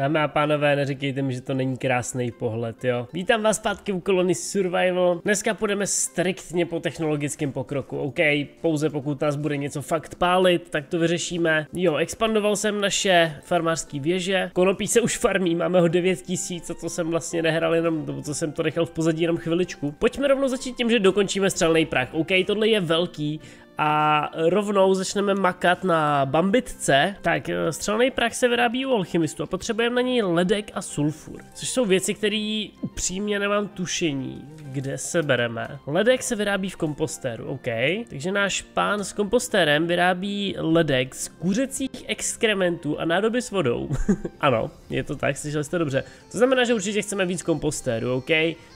Dámy a pánové, neříkejte mi, že to není krásný pohled, jo. Vítám vás zpátky u kolony Survival. Dneska půjdeme striktně po technologickém pokroku, OK? Pouze pokud nás bude něco fakt pálit, tak to vyřešíme. Jo, expandoval jsem naše farmářské věže. Konopí se už farmí, máme ho 9000, a to jsem vlastně nehrál jenom, co jsem to nechal v pozadí jenom chviličku. Pojďme rovnou začít tím, že dokončíme střelný prach. OK, tohle je velký a rovnou začneme makat na bambitce. Tak eh, střelný prach se vyrábí u alchymistů a potřebujeme na něj ledek a sulfur, což jsou věci, které upřímně nemám tušení, kde se bereme. Ledek se vyrábí v kompostéru, OK, takže náš pán s kompostérem vyrábí ledek z kuřecích exkrementů a nádoby s vodou. ano, je to tak, slyšeli jste dobře. To znamená, že určitě chceme víc kompostéru, OK?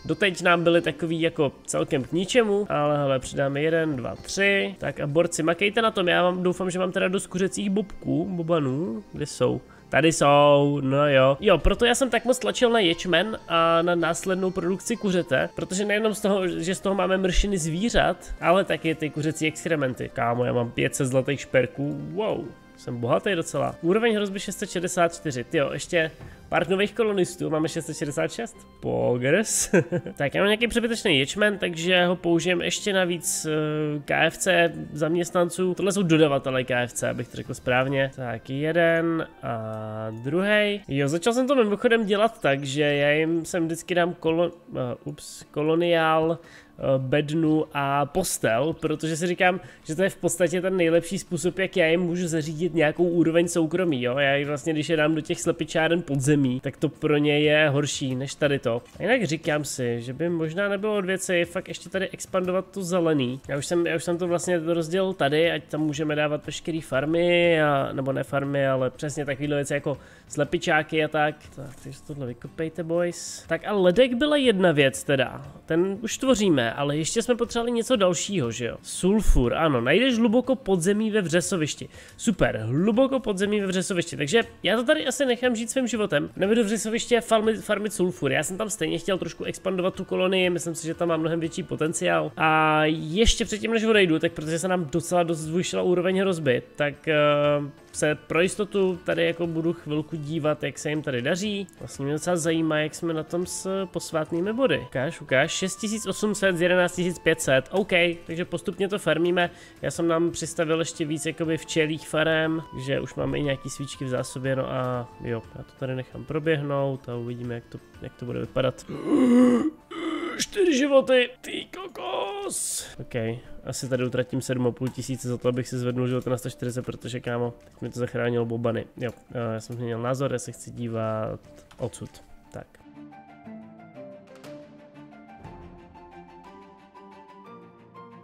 Doteď nám byly takový jako celkem k ničemu, ale hele, přidáme jeden, dva, tři, tak a borci, makejte na tom, já vám doufám, že mám teda dost kuřecích bobků, bobanů, kde jsou? Tady jsou, no jo. Jo, proto já jsem tak moc tlačil na ječmen a na následnou produkci kuřete, protože nejenom z toho, že z toho máme mršiny zvířat, ale taky ty kuřecí exkrementy. Kámo, já mám 500 zlatých šperků, wow. Jsem bohatý docela. Úroveň hrozby 664, jo, ještě pár nových kolonistů, máme 666. Pogres. tak já mám nějaký přebytečný ječmen, takže ho použijem ještě navíc eh, KFC zaměstnanců. Tohle jsou dodavatelé KFC, abych to řekl správně. Tak jeden a druhý. Jo, začal jsem to mimochodem dělat tak, že já jim sem vždycky dám kolon, uh, ups, koloniál Eh, bednu a postel, protože si říkám, že to je v podstatě ten nejlepší způsob, jak já jim můžu zařídit nějakou úroveň soukromí, jo. Já vlastně, když je dám do těch slepičáren podzemí, tak to pro ně je horší než tady to. A jinak říkám si, že by možná nebylo od věci fakt ještě tady expandovat to zelený. Já už jsem, já už jsem to vlastně rozdělil tady, ať tam můžeme dávat veškeré farmy, a, nebo ne farmy, ale přesně takovýhle věci jako slepičáky a tak. Tak, takže tohle vykopejte, boys. Tak a ledek byla jedna věc teda. Ten už tvoříme ne, ale ještě jsme potřebovali něco dalšího, že jo? Sulfur, ano, najdeš hluboko podzemí ve vřesovišti. Super, hluboko podzemí ve vřesovišti, takže já to tady asi nechám žít svým životem. Nevedu vřesoviště farmit, farmit sulfur, já jsem tam stejně chtěl trošku expandovat tu kolonii, myslím si, že tam má mnohem větší potenciál. A ještě předtím, než odejdu, tak protože se nám docela dost zvýšila úroveň hrozby, tak uh, se pro jistotu tady jako budu chvilku dívat, jak se jim tady daří. Vlastně mě docela zajímá, jak jsme na tom s posvátnými body. Ukáž, ukáž, 6800 z 11500, OK, takže postupně to farmíme. Já jsem nám přistavil ještě víc jakoby včelých farem, že už máme i nějaký svíčky v zásobě, no a jo, já to tady nechám proběhnout a uvidíme, jak to, jak to bude vypadat. Čtyři životy, ty kokos. OK, asi tady utratím 7,5 tisíce za to, abych si zvednul život na 140, protože kámo, teď mi to zachránilo bobany. Jo, já jsem měl názor, já se chci dívat odsud. Tak.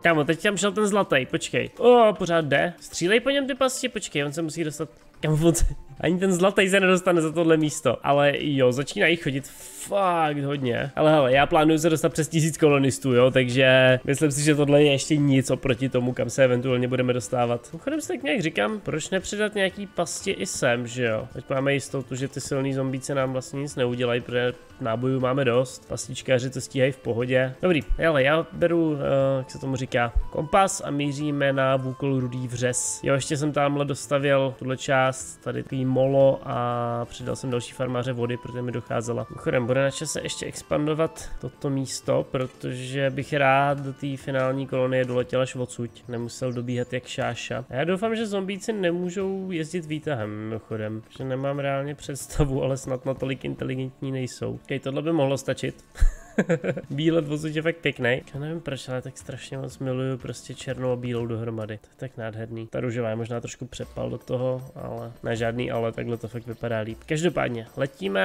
Kámo, teď tam šel ten zlatý, počkej. O, pořád jde. Střílej po něm ty pasti, počkej, on se musí dostat. Kámo, on se... Ani ten zlatý se nedostane za tohle místo. Ale jo, začínají chodit fakt hodně. Ale hele, já plánuju se dostat přes tisíc kolonistů, jo, takže myslím si, že tohle je ještě nic oproti tomu, kam se eventuálně budeme dostávat. Mimochodem si tak nějak říkám, proč nepřidat nějaký pasti i sem, že jo. Teď máme jistotu, že ty silný zombíci nám vlastně nic neudělají, protože nábojů máme dost. Pastičkáři to stíhají v pohodě. Dobrý, hele, já beru, uh, jak se tomu říká, kompas a míříme na vůkol rudý vřes. Jo, ještě jsem tamhle dostavil tuhle část, tady takový molo a přidal jsem další farmáře vody, protože mi docházela. Mimochodem, bude na čase ještě expandovat toto místo, protože bych rád do té finální kolonie doletěl až odsud. Nemusel dobíhat jak šáša. A já doufám, že zombíci nemůžou jezdit výtahem, mimochodem. Že nemám reálně představu, ale snad natolik inteligentní nejsou. Ok, tohle by mohlo stačit. Výlet vozut je fakt pěkný. Já nevím proč, ale tak strašně moc miluju prostě černou a bílou dohromady. To je tak nádherný. Ta růžová je možná trošku přepal do toho, ale ne žádný ale, takhle to fakt vypadá líp. Každopádně, letíme,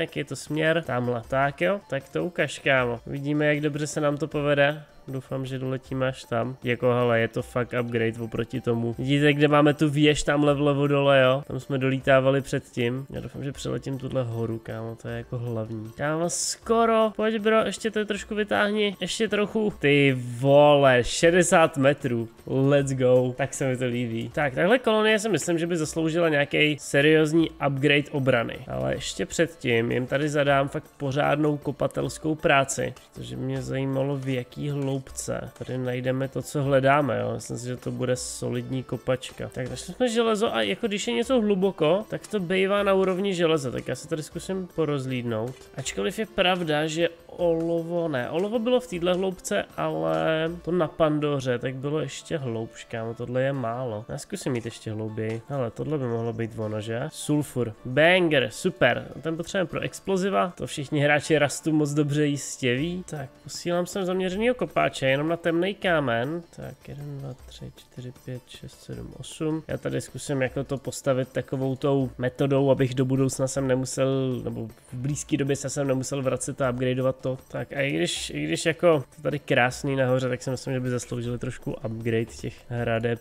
jaký je to směr? Tamhle. Tak jo, tak to ukaž, kámo. Vidíme, jak dobře se nám to povede. Doufám, že doletíme až tam. Jako hele, je to fakt upgrade oproti tomu. Vidíte, kde máme tu věž tamhle vlevo dole, jo? Tam jsme dolítávali předtím. Já doufám, že přeletím tuhle horu, kámo, to je jako hlavní. Kámo, skoro. Pojď bro, ještě to trošku vytáhni. Ještě trochu. Ty vole, 60 metrů. Let's go. Tak se mi to líbí. Tak, takhle kolonie si myslím, že by zasloužila nějaký seriózní upgrade obrany. Ale ještě předtím jim tady zadám fakt pořádnou kopatelskou práci, protože mě zajímalo v jaký hlou hloubce. Tady najdeme to, co hledáme, jo. Myslím si, že to bude solidní kopačka. Tak našli jsme železo a jako když je něco hluboko, tak to bývá na úrovni železa. Tak já se tady zkusím porozlídnout. Ačkoliv je pravda, že olovo, ne, olovo bylo v téhle hloubce, ale to na Pandoře, tak bylo ještě hloubška, no tohle je málo. Já zkusím mít ještě hlouběji, ale tohle by mohlo být ono, že? Sulfur, banger, super, ten potřebujeme pro exploziva, to všichni hráči Rastu moc dobře jistě ví. Tak, posílám sem zaměřený kopáče, jenom na temný kámen, tak 1, 2, 3, 4, 5, 6, 7, 8. Já tady zkusím jako to postavit takovou tou metodou, abych do budoucna jsem nemusel, nebo v blízké době se jsem nemusel vracet a upgradeovat to. Tak a i když, i když jako to tady krásný nahoře, tak si myslím, že by zasloužili trošku upgrade těch hradeb.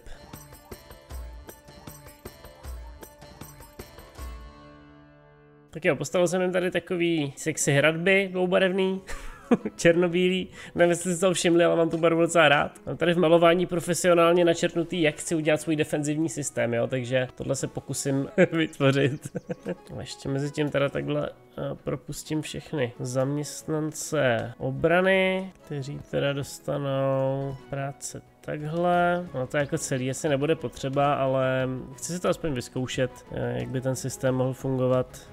Tak jo, postavil jsem jim tady takový sexy hradby dvoubarevný. černobílý, nevím, jestli jste to všimli, ale mám tu barvu docela rád. Mám tady v malování profesionálně načrtnutý, jak chci udělat svůj defenzivní systém, jo, takže tohle se pokusím vytvořit. ještě mezi tím teda takhle propustím všechny zaměstnance obrany, kteří teda dostanou práce takhle. No to jako celý asi nebude potřeba, ale chci si to aspoň vyzkoušet, jak by ten systém mohl fungovat.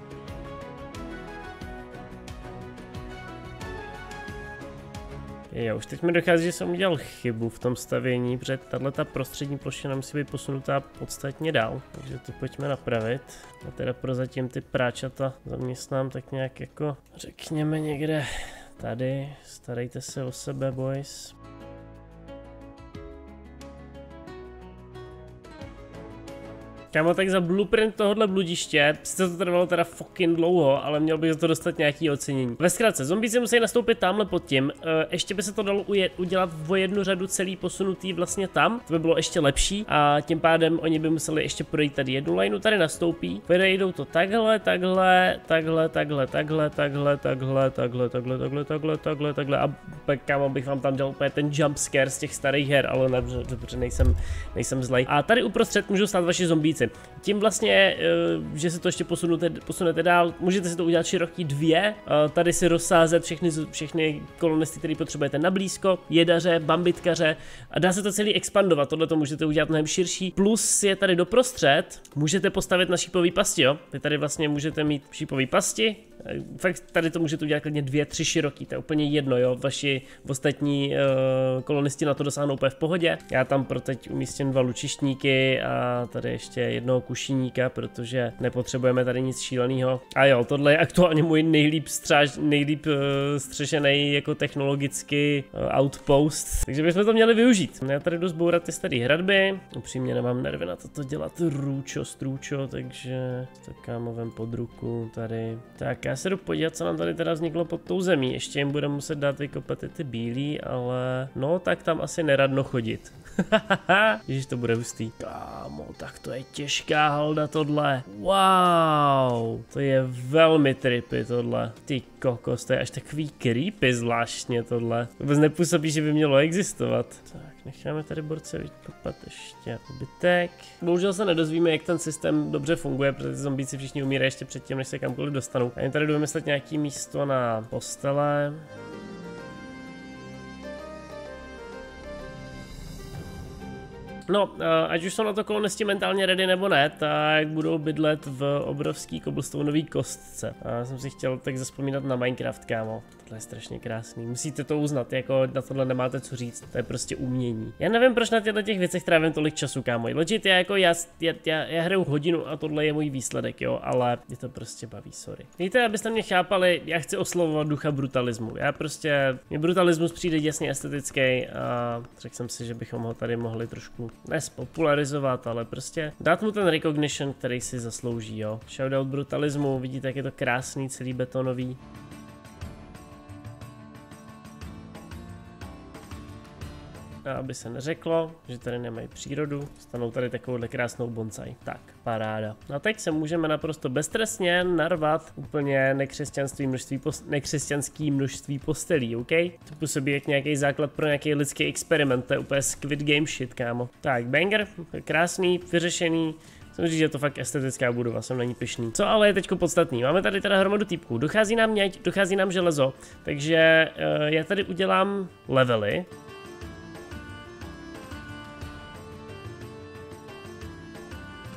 Jo, už teď mi dochází, že jsem udělal chybu v tom stavění, protože tahle ta prostřední plošina musí být posunutá podstatně dál, takže to pojďme napravit. A teda prozatím ty práčata zaměstnám tak nějak jako, řekněme někde tady, starejte se o sebe, boys. Kámo, tak za blueprint tohohle bludiště, sice to trvalo teda fucking dlouho, ale měl bych za to dostat nějaký ocenění. Ve zkratce, zombíci musí nastoupit tamhle pod tím, uh, ještě by se to dalo udělat v jednu řadu celý posunutý vlastně tam, to by bylo ještě lepší a tím pádem oni by museli ještě projít tady jednu lineu, tady nastoupí, jdou to takhle, takhle, takhle, takhle, takhle, takhle, takhle, takhle, takhle, takhle, takhle, takhle, takhle a pak kámo bych vám tam dělal úplně ten jump scare z těch starých her, ale ne, dobře, nejsem, nejsem zlej. A tady uprostřed můžou stát vaši zombíci věci. Tím vlastně, eh, že se to ještě posunete, posunete dál, můžete si to udělat široký dvě, eh, tady si rozsázet všechny, všechny kolonisty, které potřebujete na blízko, jedaře, bambitkaře a dá se to celý expandovat, tohle to můžete udělat mnohem širší, plus je tady doprostřed, můžete postavit na šípový pasti, jo, vy tady vlastně můžete mít šípový pasti, fakt tady to můžete udělat klidně dvě, tři široký, to je úplně jedno, jo, vaši ostatní uh, kolonisti na to dosáhnou úplně v pohodě. Já tam pro teď umístím dva lučištníky a tady ještě jednoho kušíníka, protože nepotřebujeme tady nic šíleného. A jo, tohle je aktuálně můj nejlíp, střáž, nejlíp uh, střešený jako technologicky uh, outpost, takže bychom to měli využít. Já tady jdu zbourat ty staré hradby, upřímně nemám nervy na to, to dělat růčo, strůčo, takže to kámovem pod ruku tady. Tak já já se jdu podívat, co nám tady teda vzniklo pod tou zemí. Ještě jim budeme muset dát vykopat ty, ty bílý, ale no tak tam asi neradno chodit. Ježiš, to bude hustý. Kámo, tak to je těžká halda tohle. Wow, to je velmi trippy tohle. Ty kokos, to je až takový creepy zvláštně tohle. Vůbec nepůsobí, že by mělo existovat. Tak, necháme tady borce vykopat ještě zbytek. Bohužel se nedozvíme, jak ten systém dobře funguje, protože zombíci všichni umírají ještě předtím, než se kamkoliv dostanou. A jen tady jdu vymyslet nějaký místo na postele. No, eh, ať už jsou na to kolonisti mentálně ready nebo ne, tak budou bydlet v obrovský cobblestoneový kostce. A já jsem si chtěl tak zaspomínat na Minecraft, kámo. Tohle je strašně krásný. Musíte to uznat, jako na tohle nemáte co říct. To je prostě umění. Já nevím, proč na těchto těch věcech trávím tolik času, kámo. Legit, já jako já, já, já, já hraju hodinu a tohle je můj výsledek, jo, ale je to prostě baví, sorry. Víte, abyste mě chápali, já chci oslovovat ducha brutalismu. Já prostě, mě brutalismus přijde jasně estetický a řekl jsem si, že bychom ho tady mohli trošku nespopularizovat, ale prostě dát mu ten recognition, který si zaslouží, jo. Shoutout brutalismu, vidíte, jak je to krásný, celý betonový. A aby se neřeklo, že tady nemají přírodu, stanou tady takovouhle krásnou bonsai. Tak, paráda. A teď se můžeme naprosto bezstresně narvat úplně nekřesťanství množství post- nekřesťanský množství postelí, OK? To působí jak nějaký základ pro nějaký lidský experiment, to je úplně Squid Game shit, kámo. Tak, banger, krásný, vyřešený, Jsem říct, že je to fakt estetická budova, jsem na ní pišný. Co ale je teď podstatný? Máme tady teda hromadu typků. Dochází nám měď, dochází nám železo, takže uh, já tady udělám levely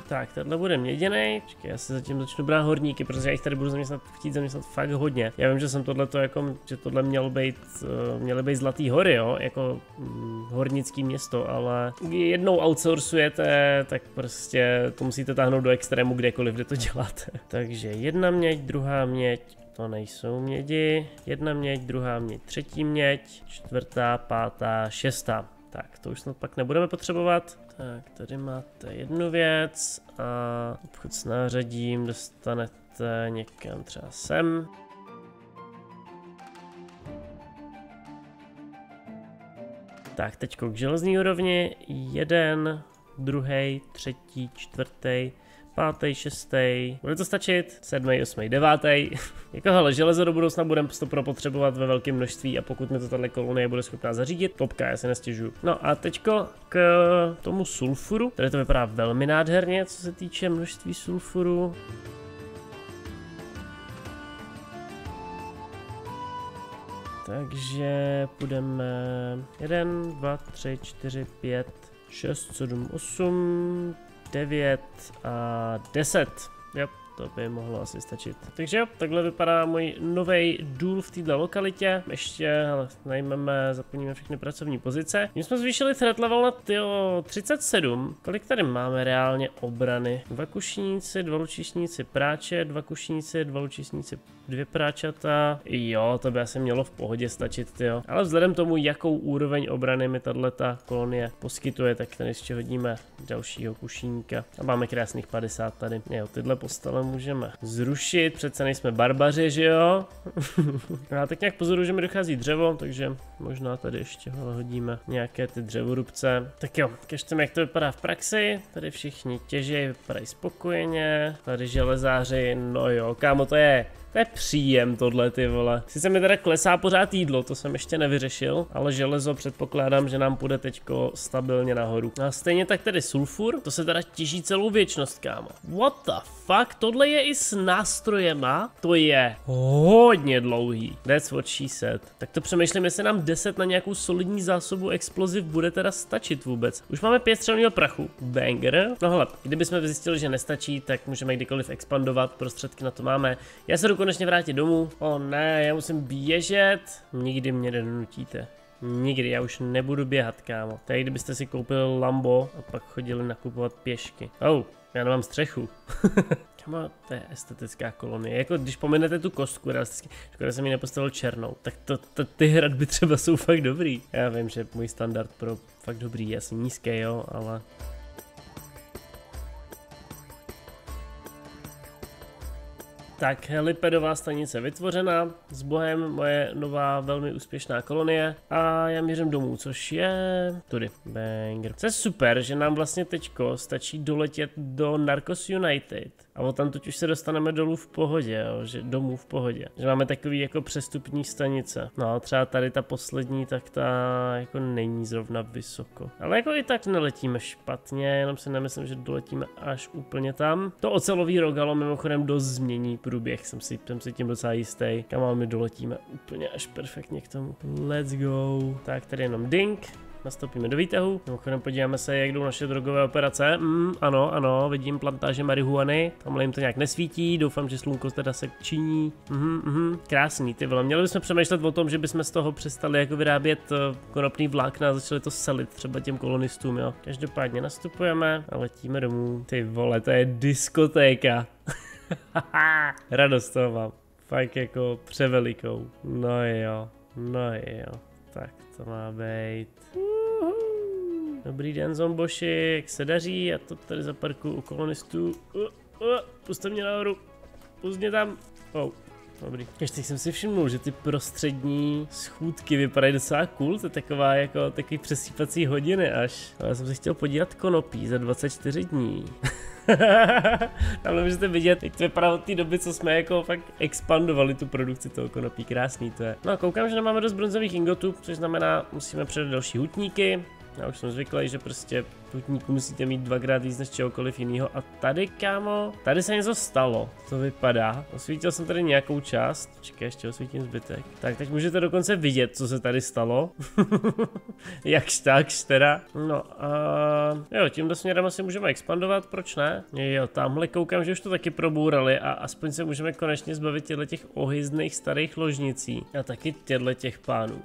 Tak, tenhle bude měděný. Počkej, já si zatím začnu brát horníky, protože já jich tady budu zaměstnat, chtít zaměstnat fakt hodně. Já vím, že jsem tohle to jako, že tohle mělo být, uh, měly být Zlatý hory, jo, jako hm, hornický město, ale jednou outsourcujete, tak prostě to musíte táhnout do extrému kdekoliv, kde to děláte. Takže jedna měď, druhá měď, to nejsou mědi. Jedna měď, druhá měď, třetí měď, čtvrtá, pátá, šestá. Tak, to už snad pak nebudeme potřebovat. Tak, tady máte jednu věc a obchod s nářadím dostanete někam třeba sem. Tak, teď k železní úrovni. Jeden, druhý, třetí, čtvrtý, pátý, šestý, bude to stačit, sedmý, osmý, devátý. jako hele, železo do budoucna budeme to pro potřebovat ve velkém množství a pokud mi to tahle kolonie bude schopná zařídit, topka, já si nestěžuju. No a teďko k tomu sulfuru, tady to vypadá velmi nádherně, co se týče množství sulfuru. Takže půjdeme 1, 2, 3, 4, 5, 6, 7, 8, 9 a 10. Yep, to by mohlo asi stačit. Takže jo, takhle vypadá můj nový důl v této lokalitě. Ještě ale najmeme, zaplníme všechny pracovní pozice. My jsme zvýšili threat level na tyjo, 37. Kolik tady máme reálně obrany? Dva kušníci, dva lučišníci práče, dva kušníci, dva lučišníci dvě práčata. Jo, to by asi mělo v pohodě stačit, jo. Ale vzhledem tomu, jakou úroveň obrany mi tato kolonie poskytuje, tak tady ještě hodíme dalšího kušníka. A máme krásných 50 tady. Jo, tyhle postele můžeme zrušit, přece nejsme barbaři, že jo? Já tak nějak pozoruju, že mi dochází dřevo, takže možná tady ještě hodíme nějaké ty dřevorubce. Tak jo, kažtem jak to vypadá v praxi. Tady všichni těží, vypadají spokojeně. Tady železáři, no jo, kámo to je to je příjem tohle ty vole. Sice mi teda klesá pořád jídlo, to jsem ještě nevyřešil, ale železo předpokládám, že nám půjde teďko stabilně nahoru. A stejně tak tedy sulfur, to se teda těží celou věčnost, kámo. What the fuck, tohle je i s nástrojema, to je hodně dlouhý. That's what she said. Tak to přemýšlím, jestli nám 10 na nějakou solidní zásobu exploziv bude teda stačit vůbec. Už máme pět střelného prachu. Banger. No hele, kdybychom zjistili, že nestačí, tak můžeme kdykoliv expandovat, prostředky na to máme. Já se jdu konečně vrátit domů. O ne, já musím běžet. Nikdy mě nedonutíte. Nikdy, já už nebudu běhat, kámo. Tady kdybyste si koupil Lambo a pak chodili nakupovat pěšky. Oh, já nemám střechu. Kámo, to je estetická kolonie. Jako když pomenete tu kostku realisticky, škoda jsem ji nepostavil černou, tak to, to, ty hradby třeba jsou fakt dobrý. Já vím, že můj standard pro fakt dobrý je asi nízký, jo, ale Tak helipedová stanice vytvořena, s bohem moje nová velmi úspěšná kolonie a já mířím domů, což je tudy, banger. Co je super, že nám vlastně teďko stačí doletět do Narcos United a od tam už se dostaneme dolů v pohodě, jo, že domů v pohodě. Že máme takový jako přestupní stanice. No a třeba tady ta poslední, tak ta jako není zrovna vysoko. Ale jako i tak neletíme špatně, jenom si nemyslím, že doletíme až úplně tam. To ocelový rogalo mimochodem dost změní průběh, jsem si, jsem si tím docela jistý. Kam my doletíme úplně až perfektně k tomu. Let's go. Tak tady jenom ding nastoupíme do výtahu. Mimochodem podíváme se, jak jdou naše drogové operace. Mm, ano, ano, vidím plantáže marihuany. Tamhle jim to nějak nesvítí, doufám, že slunko teda se činí. Mhm, mhm, krásný, ty vole. Měli bychom přemýšlet o tom, že bychom z toho přestali jako vyrábět uh, konopný vlákna a začali to selit třeba těm kolonistům, jo. Každopádně nastupujeme a letíme domů. Ty vole, to je diskotéka. Radost toho mám. Fakt jako převelikou. No jo, no jo. Tak to má být. Dobrý den, zomboši, jak se daří? Já to tady zaparkuju u kolonistů. Uh, uh, puste mě nahoru. Pust tam. Oh. Dobrý. Ještě jsem si všimnul, že ty prostřední schůdky vypadají docela cool, to je taková jako takový přesýpací hodiny až. Ale já jsem si chtěl podívat konopí za 24 dní. Tam můžete vidět, jak to vypadá od té doby, co jsme jako fakt expandovali tu produkci toho konopí. Krásný to je. No a koukám, že nemáme dost bronzových ingotů, což znamená, musíme předat další hutníky. Já už jsem zvyklý, že prostě Putníku musíte mít dvakrát víc než čehokoliv jiného. A tady, kámo, tady se něco stalo. To vypadá. Osvítil jsem tady nějakou část. Čekaj, ještě osvítím zbytek. Tak, teď můžete dokonce vidět, co se tady stalo. Jakž takž teda. No a jo, tímto směrem asi můžeme expandovat, proč ne? Jo, tamhle koukám, že už to taky probourali a aspoň se můžeme konečně zbavit těchto těch ohyzných starých ložnicí. A taky těchto těch pánů.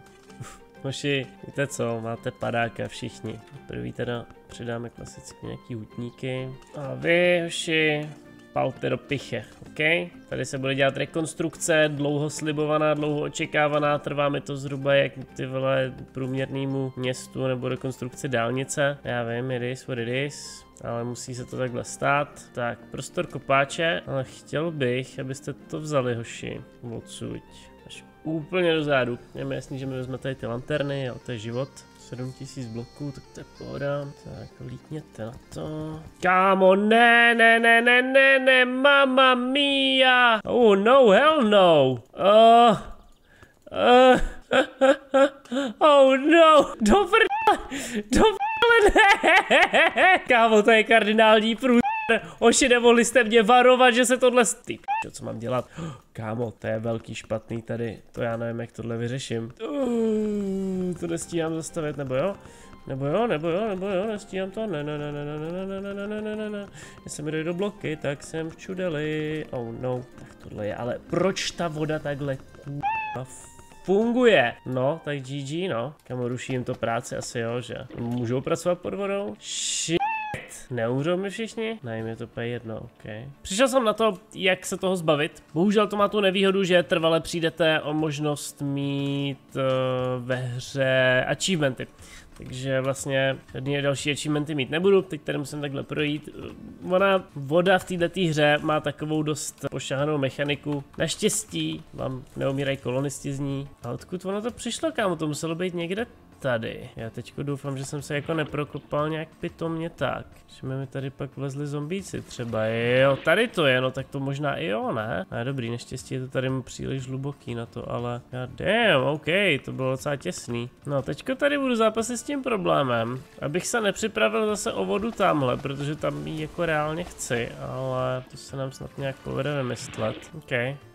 Hoši, víte co, máte padáka všichni. První teda přidáme klasicky nějaký hutníky. A vy, hoši, palte do piche, OK? Tady se bude dělat rekonstrukce, dlouho slibovaná, dlouho očekávaná, trvá mi to zhruba jak ty vole průměrnému městu nebo rekonstrukce dálnice. Já vím, it is what it is ale musí se to takhle stát. Tak, prostor kopáče, ale chtěl bych, abyste to vzali, hoši, odsud úplně dozadu. Je mi jasný, že mi vezme tady ty lanterny, ale to je život. 7000 bloků, tak to je pohoda. Tak, lítněte na to. Kámo, ne, ne, ne, ne, ne, ne, mamma mia. Oh, no, hell no. Uh, uh, oh no, do prdele, do prdele, ne. Kámo, to je kardinální prů Oši, nemohli jste mě varovat, že se tohle... Ty co mám dělat? Kámo, to je velký špatný tady. To já nevím, jak tohle vyřeším. Uh, to nestíhám zastavit, nebo jo? Nebo jo, nebo jo, nebo jo, nestíhám to, ne, ne, ne, ne, ne, ne, ne, ne, ne, ne, ne, ne, ne. Jestli mi dojde do bloky, tak jsem v čudeli. Oh no, tak tohle je, ale proč ta voda takhle funguje? No, tak GG, no. Kam ruší jim to práci asi, jo, že? Můžou pracovat pod vodou? Shit. Neumřou mi všichni? Ne, je to úplně jedno, ok. Přišel jsem na to, jak se toho zbavit. Bohužel to má tu nevýhodu, že trvale přijdete o možnost mít uh, ve hře achievementy. Takže vlastně žádný další achievementy mít nebudu, teď tady musím takhle projít. Ona, voda v této hře má takovou dost pošahanou mechaniku. Naštěstí vám neumírají kolonisti z ní. A odkud ono to přišlo, kámo, to muselo být někde tady. Já teďko doufám, že jsem se jako neprokopal nějak pitomně tak. Že mi tady pak vlezli zombíci třeba. Jo, tady to je, no tak to možná i jo, ne? A dobrý, neštěstí je to tady příliš hluboký na to, ale já damn, OK, to bylo docela těsný. No, teďko tady budu zápasit s tím problémem, abych se nepřipravil zase o vodu tamhle, protože tam ji jako reálně chci, ale to se nám snad nějak povede vymyslet. OK.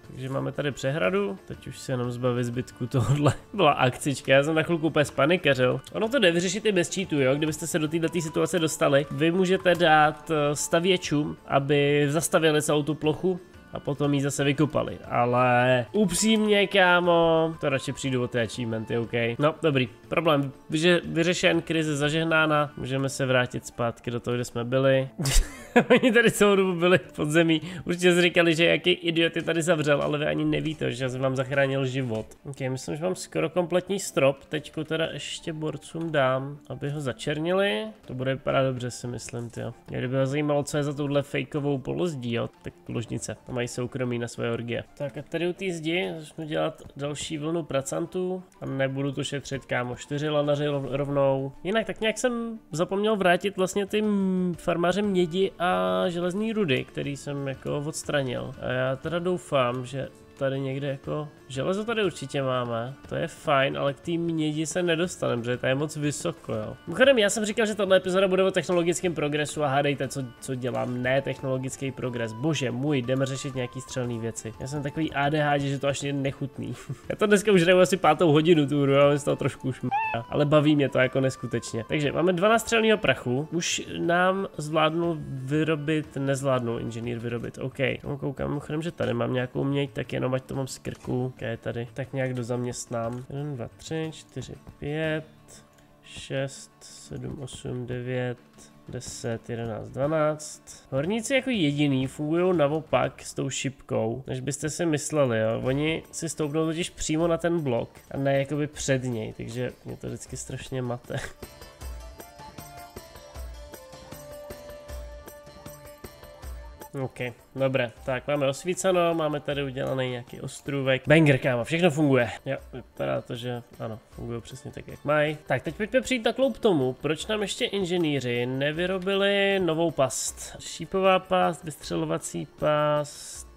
Takže máme tady přehradu, teď už se jenom zbavit zbytku tohohle. Byla akcička, já jsem na chvilku úplně spanikařil. Ono to jde vyřešit i bez cheatu, jo, kdybyste se do této situace dostali. Vy můžete dát eh, stavěčům, aby zastavili celou tu plochu, a potom ji zase vykopali. Ale upřímně, kámo, to radši přijdu o ty achievementy, OK? No, dobrý. Problém Vyře vyřešen, krize zažehnána, můžeme se vrátit zpátky do toho, kde jsme byli. Oni tady celou dobu byli pod zemí. Určitě si říkali, že jaký idiot je tady zavřel, ale vy ani nevíte, že jsem vám zachránil život. Ok, myslím, že mám skoro kompletní strop. Teďko teda ještě borcům dám, aby ho začernili. To bude vypadat dobře, si myslím, ty. Kdyby ho zajímalo, co je za touhle fejkovou polozdí, jo, tak ložnice. Tam mají soukromí na své orgie. Tak a tady u té zdi začnu dělat další vlnu pracantů a nebudu to šetřit, kámo, čtyři lanaři rovnou. Jinak tak nějak jsem zapomněl vrátit vlastně ty farmáře mědi a železný rudy, který jsem jako odstranil. A já teda doufám, že tady někde jako Železo tady určitě máme, to je fajn, ale k té mědi se nedostaneme, protože to je moc vysoko, jo. Mimochodem, já jsem říkal, že tato epizoda bude o technologickém progresu a hádejte, co, co dělám, ne technologický progres. Bože můj, jdeme řešit nějaký střelné věci. Já jsem takový ADHD, že to až je nechutný. já to dneska už jdeme asi pátou hodinu tu hru, já z toho trošku už ale baví mě to jako neskutečně. Takže máme 12 střelného prachu, už nám zvládnul vyrobit, nezvládnul inženýr vyrobit, OK. Koukám, mimochodem, že tady mám nějakou měď, tak jenom ať to mám z krku je tady tak nějak dozaměstnám. 1, 2, 3, 4, 5, 6, 7, 8, 9, 10, 11, 12. Horníci jako jediný fungují naopak s tou šipkou, než byste si mysleli, jo. Oni si stoupnou totiž přímo na ten blok a ne jakoby před něj, takže mě to vždycky strašně mate. OK, dobré, tak máme osvíceno, máme tady udělaný nějaký ostrůvek. Banger, kámo, všechno funguje. Jo, vypadá to, že ano, fungují přesně tak, jak mají. Tak, teď pojďme přijít takhle k tomu, proč nám ještě inženýři nevyrobili novou past. Šípová past, vystřelovací past.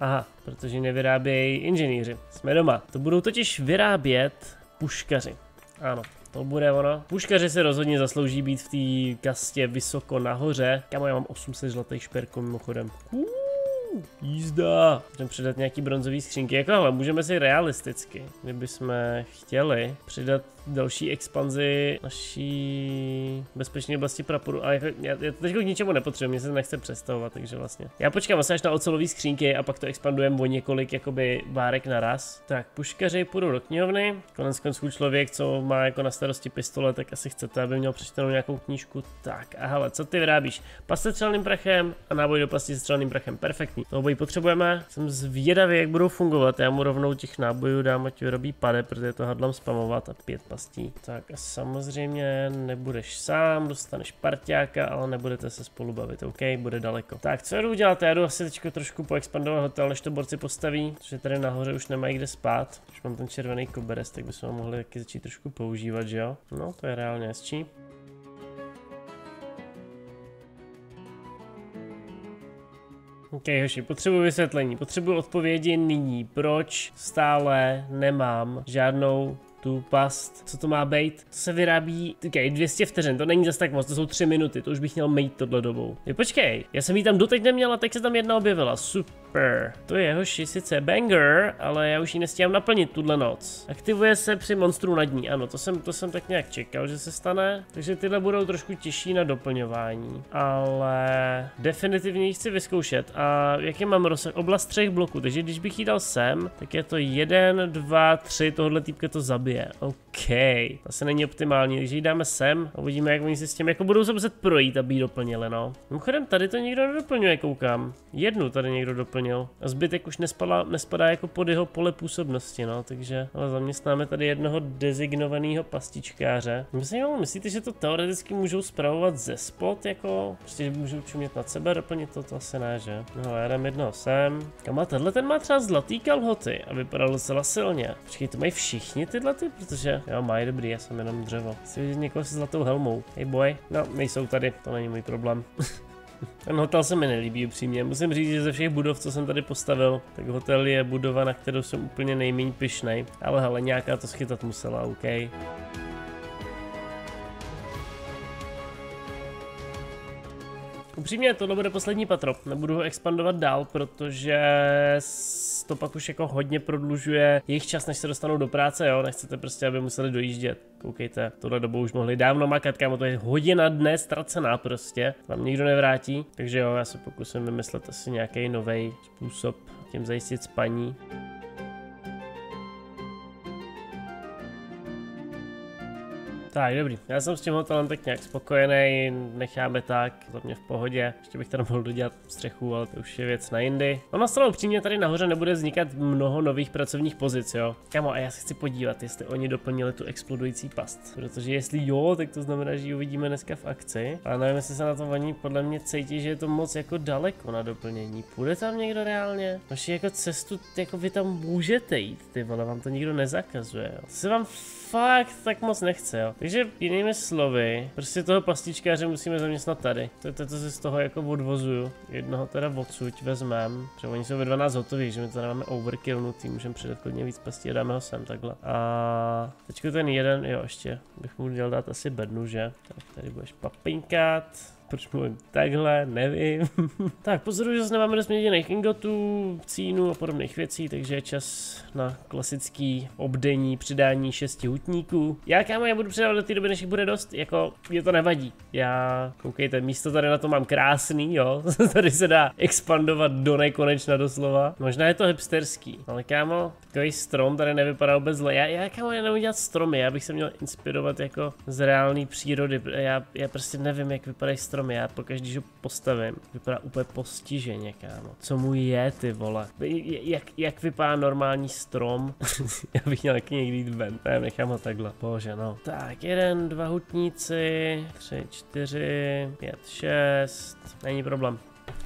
Aha, protože nevyrábějí inženýři. Jsme doma. To budou totiž vyrábět puškaři. Ano, to bude ono. Puškaři se rozhodně zaslouží být v té kastě vysoko nahoře. Kamo, já mám 800 zlatých šperků mimochodem. Uh jízda. Můžeme přidat nějaký bronzový skřínky, jako ale můžeme si realisticky, kdybychom chtěli přidat další expanzi naší bezpečné oblasti praporu. Ale jako, já, já to teď k ničemu nepotřebuji, mě se nechce přestavovat, takže vlastně. Já počkám asi až na ocelový skřínky a pak to expandujeme o několik jakoby várek naraz. Tak, puškaři půjdu do knihovny. Konec konců člověk, co má jako na starosti pistole, tak asi chcete, aby měl přečtenou nějakou knížku. Tak, a hele, co ty vyrábíš? Pas se střelným prachem a náboj do pasti se střelným prachem. Perfektní. To obojí potřebujeme. Jsem zvědavý, jak budou fungovat. Já mu rovnou těch nábojů dám, ať vyrobí pade, protože to hadlám spamovat a pět pastí. Tak a samozřejmě nebudeš sám, dostaneš parťáka, ale nebudete se spolu bavit, OK, bude daleko. Tak, co jdu udělat? Já jdu asi teď trošku poexpandovat hotel, než to borci postaví, protože tady nahoře už nemají kde spát. Už mám ten červený koberes, tak bychom ho mohli taky začít trošku používat, že jo? No, to je reálně hezčí. OK, hoši, potřebuji vysvětlení, potřebuji odpovědi nyní, proč stále nemám žádnou tu past, co to má být, to se vyrábí, ok, 200 vteřin, to není zase tak moc, to jsou 3 minuty, to už bych měl mít tohle dobou. Je, počkej, já jsem ji tam doteď neměl a teď se tam jedna objevila, super. To je hoši sice banger, ale já už ji nestíhám naplnit tuhle noc. Aktivuje se při monstru nad ní, ano, to jsem, to jsem tak nějak čekal, že se stane, takže tyhle budou trošku těžší na doplňování, ale definitivně ji chci vyzkoušet a jaký mám rozsah, oblast třech bloků, takže když bych jí dal sem, tak je to 1, 2, 3, tohle týpka to zabije je. OK, to není optimální, takže ji dáme sem a uvidíme, jak oni si s tím jako budou se muset projít, aby ji doplnili, no. Mimochodem, tady to nikdo nedoplňuje, koukám. Jednu tady někdo doplnil. A zbytek už nespadá, nespadá jako pod jeho pole působnosti, no, takže ale zaměstnáme tady jednoho dezignovaného pastičkáře. Myslím, jo, myslíte, že to teoreticky můžou zpravovat ze spot, jako prostě můžou čumět nad sebe, doplnit to, to asi ne, že? No, já dám jednoho sem. Kam tenhle ten má třeba zlatý kalhoty a vypadal docela silně. Počkej, to mají všichni tyhle ty, protože jo, mají dobrý, já jsem jenom dřevo. Chci vidět někoho se zlatou helmou. Hey boy, no, nejsou tady, to není můj problém. Ten hotel se mi nelíbí upřímně. Musím říct, že ze všech budov, co jsem tady postavil, tak hotel je budova, na kterou jsem úplně nejméně pyšnej. Ale hele, nějaká to schytat musela, OK. Upřímně, tohle bude poslední patro. Nebudu ho expandovat dál, protože to pak už jako hodně prodlužuje jejich čas, než se dostanou do práce, jo. Nechcete prostě, aby museli dojíždět. Koukejte, tohle dobu už mohli dávno makat, kámo, to je hodina dne ztracená prostě. Vám nikdo nevrátí. Takže jo, já se pokusím vymyslet asi nějaký nový způsob tím zajistit spaní. Tak, dobrý. Já jsem s tím hotelem tak nějak spokojený, necháme tak, za mě v pohodě. Ještě bych tady mohl dodělat střechu, ale to už je věc na jindy. No na stranu upřímně tady nahoře nebude vznikat mnoho nových pracovních pozic, jo. Kamo, a já se chci podívat, jestli oni doplnili tu explodující past. Protože jestli jo, tak to znamená, že ji uvidíme dneska v akci. Ale nevím, jestli se na to oni podle mě cítí, že je to moc jako daleko na doplnění. Půjde tam někdo reálně? Vaši jako cestu, jako vy tam můžete jít, ty vole, vám to nikdo nezakazuje, jo. To se vám fakt tak moc nechce, jo. Takže jinými slovy, prostě toho pastičkáře musíme zaměstnat tady. To je to, co z toho jako odvozuju. Jednoho teda odsud vezmem, protože oni jsou ve 12 hotoví, že my to máme overkillnutý, můžeme přidat klidně víc pastí a dáme ho sem takhle. A teďko ten jeden, jo ještě, bych mu měl dát asi bednu, že? Tak tady budeš papinkat proč mluvím takhle, nevím. tak, pozoruju, že zase nemáme dost měděných ingotů, cínu a podobných věcí, takže je čas na klasický obdení přidání šesti hutníků. Já kámo, já budu přidávat do té doby, než jich bude dost, jako, mě to nevadí. Já, koukejte, místo tady na to mám krásný, jo, tady se dá expandovat do nekonečna doslova. Možná je to hipsterský, ale kámo, takový strom tady nevypadá vůbec zle. Já, já kámo, já nevím dělat stromy, já bych se měl inspirovat jako z reálné přírody, já, já prostě nevím, jak vypadají stromy stromy, já pokaždý, že postavím, vypadá úplně postiženě, kámo. Co mu je, ty vole? Jak, jak vypadá normální strom? já bych měl taky někdy jít ven. Ne, nechám ho takhle. Bože, no. Tak, jeden, dva hutníci, tři, čtyři, pět, šest. Není problém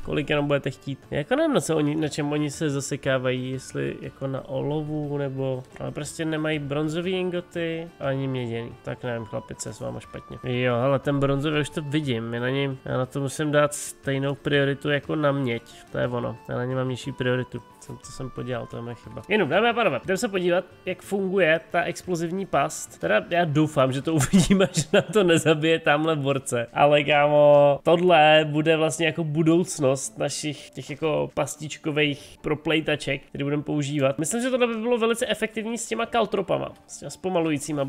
kolik jenom budete chtít. Jako nevím, na, co oni, na čem oni se zasekávají, jestli jako na olovu, nebo, ale prostě nemají bronzové ingoty ani měděný. Tak nevím, chlapice, s váma špatně. Jo, ale ten bronzový už to vidím, já na něm, já na to musím dát stejnou prioritu jako na měď, to je ono, já na něm mám nižší prioritu. jsem, co jsem podělal, to je moje chyba. Jenom, dámy a pánové, jdeme se podívat, jak funguje ta explozivní past. Teda já doufám, že to uvidíme, že na to nezabije tamhle borce. Ale kámo, tohle bude vlastně jako budoucnost našich těch jako pastičkových proplejtaček, které budeme používat. Myslím, že tohle by bylo velice efektivní s těma kaltropama, s těma zpomalujícíma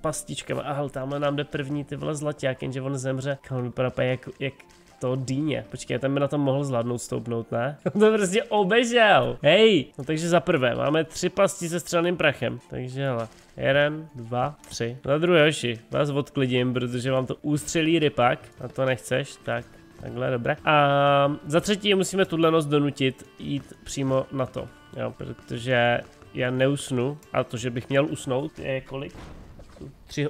pastičkama. Aha, tamhle nám jde první ty vole zlaťák, jenže on zemře. Kámo, vypadá jak, jak to dýně. Počkej, ten by na to mohl zvládnout stoupnout, ne? On to prostě obešel. Hej! No takže za prvé, máme tři pasti se střelným prachem. Takže hele, jeden, dva, tři. Za druhé, hoši, vás odklidím, protože vám to ústřelí rypak. A to nechceš, tak Takhle, dobré. A za třetí musíme tuhle noc donutit jít přímo na to. Jo, protože já neusnu. A to, že bych měl usnout, je kolik? Tři,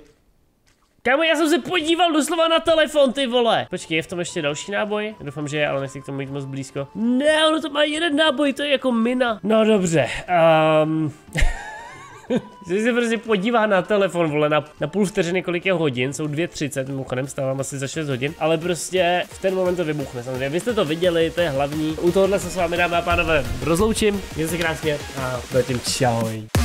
Kámo, já jsem se podíval doslova na telefon, ty vole. Počkej, je v tom ještě další náboj? Doufám, že je, ale nechci k tomu mít moc blízko. Ne, ono to má jeden náboj, to je jako mina. No dobře, um... že se prostě podívá na telefon, vole, na, na půl vteřiny, kolik je hodin, jsou 2.30, mimochodem stávám asi za 6 hodin, ale prostě v ten moment to vybuchne, samozřejmě. Vy jste to viděli, to je hlavní. U tohohle se s vámi dáme a pánové rozloučím, mějte se krásně a zatím čau.